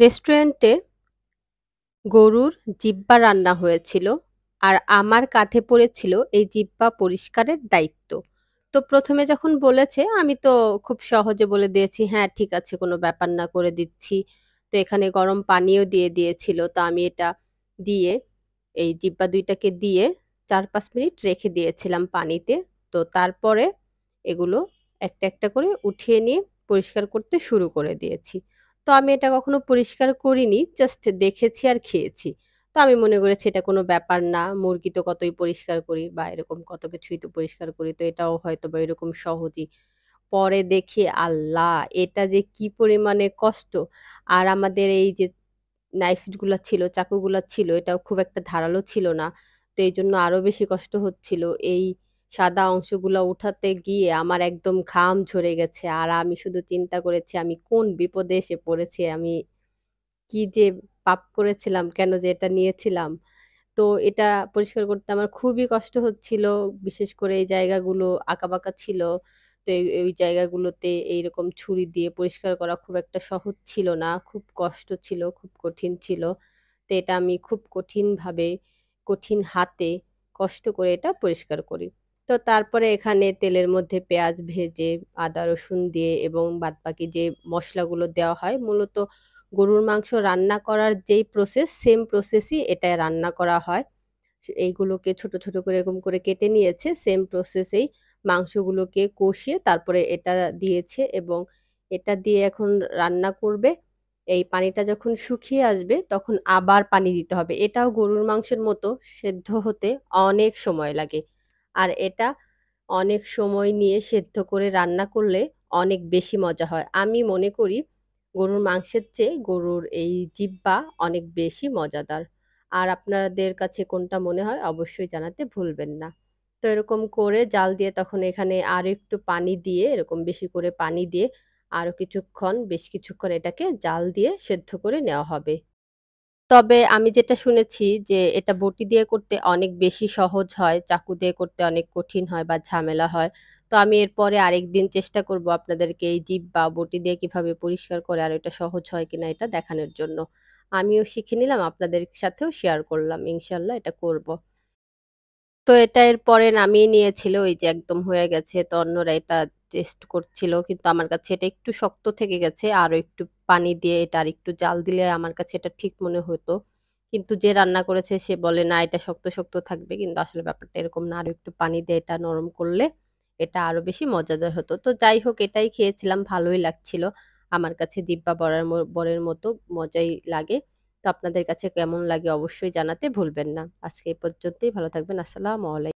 রেস্টুরেন্টে গরুর জিব্বা রান্না হয়েছিল। আর আমার কাঁধে পড়েছিল এই জিব্বা পরিষ্কারের দায়িত্ব। তো প্রথমে যখন বলেছে আমি তো খুব সহজে বলে দিয়েছি, "হ্যাঁ, ঠিক আছে কোনো ব্যাপার না করে দিচ্ছি।" তো এখানে গরম পানিও দিয়ে দিয়েছিল। তো আমি এটা দিয়ে এই জিব্বা দুইটাকে দিয়ে ৪-৫ মিনিট রেখে দিয়েছিলাম পানিতে। তো তারপরে এগুলো একটা, একটা করে উঠিয়ে নিয়ে পরিষ্কার করতে শুরু করে দিয়েছি। তো আমি এটা কখনো পরিষ্কার করিনি। জাস্ট দেখেছি আর খেয়েছি। তো আমি মনে করেছি এটা কোনো ব্যাপার না। মুরগি তো কতই পরিষ্কার করি বা এরকম কত কিছুই তো পরিষ্কার করি। তো এটাও হয়তো বা এরকম সহজই। পরে দেখি আল্লাহ! এটা যে কি পরিমাণে কষ্ট। আর আমাদের এই যে নাইফগুলা ছিল, চাকুগুলা ছিল এটাও খুব একটা ধারালো ছিল না। তো এই জন্য আরও বেশি কষ্ট হচ্ছিল। এই সাদা অংশগুলো উঠাতে গিয়ে আমার একদম ঘাম ঝরে গেছে। আর আমি শুধু চিন্তা করেছি আমি কোন বিপদে এসে পড়েছি। আমি কি যে পাপ করেছিলাম, কেন যে এটা নিয়েছিলাম। তো এটা পরিষ্কার করতে আমার খুবই কষ্ট হচ্ছিল। বিশেষ করে এই জায়গাগুলো আঁকাবাঁকা ছিল। তো এই জায়গাগুলোতে এইরকম ছুরি দিয়ে পরিষ্কার করা খুব একটা সহজ ছিল না। খুব কষ্ট ছিল, খুব কঠিন ছিল। তো এটা আমি খুব কঠিনভাবে, কঠিন হাতে কষ্ট করে এটা পরিষ্কার করি। তো তারপরে এখানে তেলের মধ্যে পেঁয়াজ ভেজে, আদা রসুন দিয়ে এবং বাদবাকি যে মশলাগুলো দেওয়া হয় মূলত গরুর মাংস রান্না করার যেই প্রসেস সেম প্রসেসই এটায় রান্না করা হয়। এইগুলোকে ছোট, ছোট করে এরকম করে কেটে নিয়েছে। সেম প্রসেসেই মাংসগুলোকে কষিয়ে তারপরে এটা দিয়েছে এবং এটা দিয়ে এখন রান্না করবে। এই পানিটা যখন শুকিয়ে আসবে তখন আবার পানি দিতে হবে। এটাও গরুর মাংসের মতো সেদ্ধ হতে অনেক সময় লাগে। আর এটা অনেক সময় নিয়ে সেদ্ধ করে রান্না করলে অনেক বেশি মজা হয়। আমি মনে করি গরুর মাংসের চেয়ে গরুর এই জিব্বা অনেক বেশি মজাদার। আর আপনাদের কাছে কোনটা মনে হয় অবশ্যই জানাতে ভুলবেন না। তো এরকম করে জাল দিয়ে তখন এখানে আরও একটু পানি দিয়ে, এরকম বেশি করে পানি দিয়ে আরও কিছুক্ষণ, বেশ কিছুক্ষণ এটাকে জাল দিয়ে সেদ্ধ করে নেওয়া হবে। তবে আমি যেটা শুনেছি যে এটা বটি দিয়ে করতে অনেক বেশি সহজ হয়। চাকু দিয়ে করতে অনেক কঠিন হয় বা ঝামেলা হয়। তো আমি এরপরে আরেকদিন চেষ্টা করব আপনাদেরকে এই জিব্বা বটি দিয়ে কীভাবে পরিষ্কার করে আর এটা সহজ হয় কিনা এটা দেখানোর জন্য। আমিও শিখে নিলাম, আপনাদের সাথেও শেয়ার করলাম। ইনশাল্লাহ এটা করব। তো এটা এরপরে নামিয়ে নিয়েছিল, ওই যে একদম হয়ে গেছে। তো অন্যরা এটা টেস্ট করছিল। কিন্তু আমার কাছে এটা একটু শক্ত থেকে গেছে। আরও একটু পানি দিয়ে এটা আরেকটু জাল দিলে আমার কাছে এটা ঠিক মনে হতো। কিন্তু যে রান্না করেছে সে বলে, "না এটা শক্ত, শক্ত থাকবে।" কিন্তু আসলে ব্যাপারটা এরকম না। আরও একটু পানি দিয়ে এটা নরম করলে এটা আরও বেশি মজাদার হতো। তো যাই হোক এটাই খেয়েছিলাম ভালোই লাগছিল। আমার কাছে জিব্বা বরার ম বরের মতো মজাই লাগে। তো আপনাদের কাছে কেমন লাগে অবশ্যই জানাতে ভুলবেন না। আজকে এই পর্যন্তই ভালো থাকবেন। আসসালামু আলাই